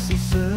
Assim faço sangue.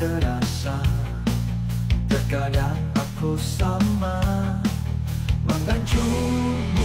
terasa. Terkadang aku sama Menggancurmu